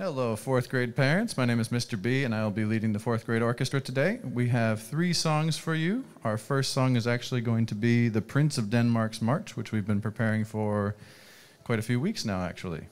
Hello, fourth grade parents. My name is Mr. B, and I will be leading the fourth grade orchestra today. We have three songs for you. Our first song is actually going to be The Prince of Denmark's March, which we've been preparing for quite a few weeks now, actually.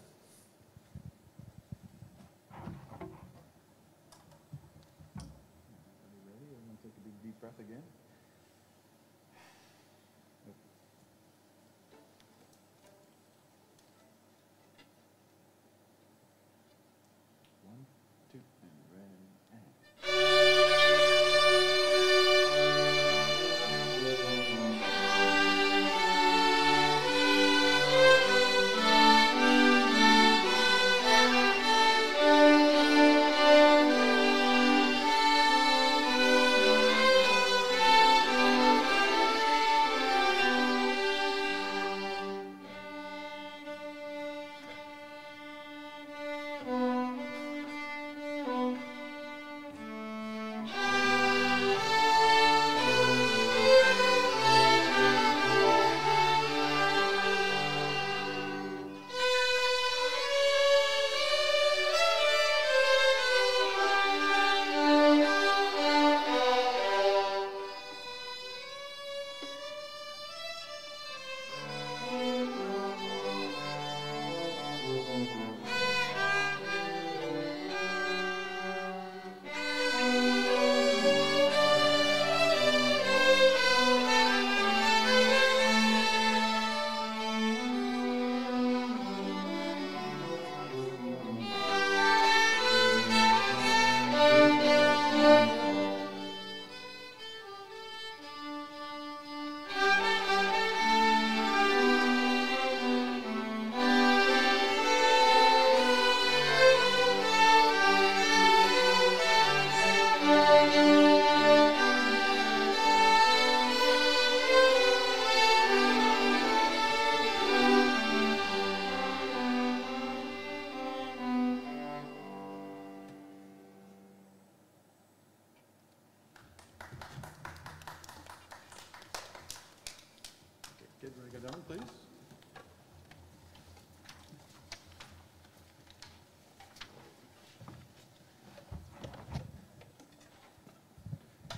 Down, please.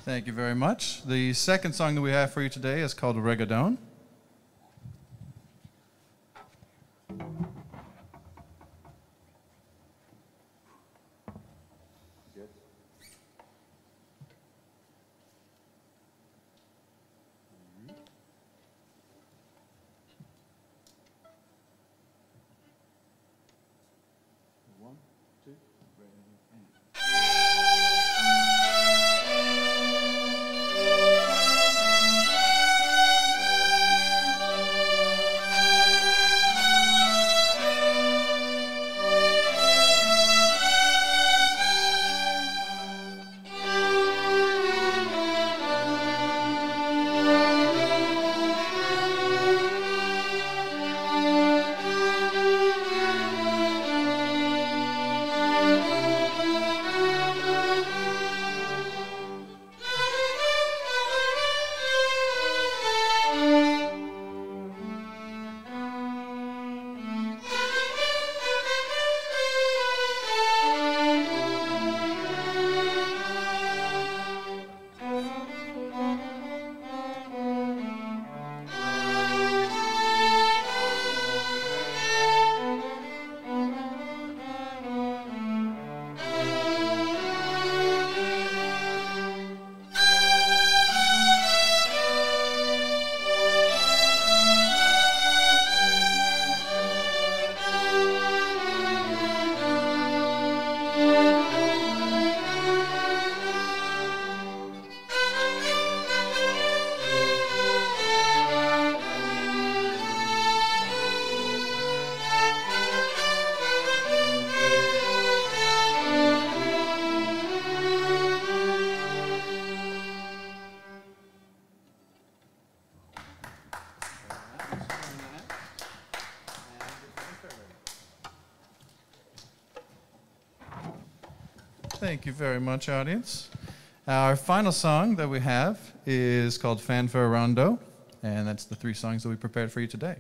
Thank you very much. The second song that we have for you today is called Rigadoon. Thank you very much, audience. Our final song that we have is called Fanfare Rondo, and that's the three songs that we prepared for you today.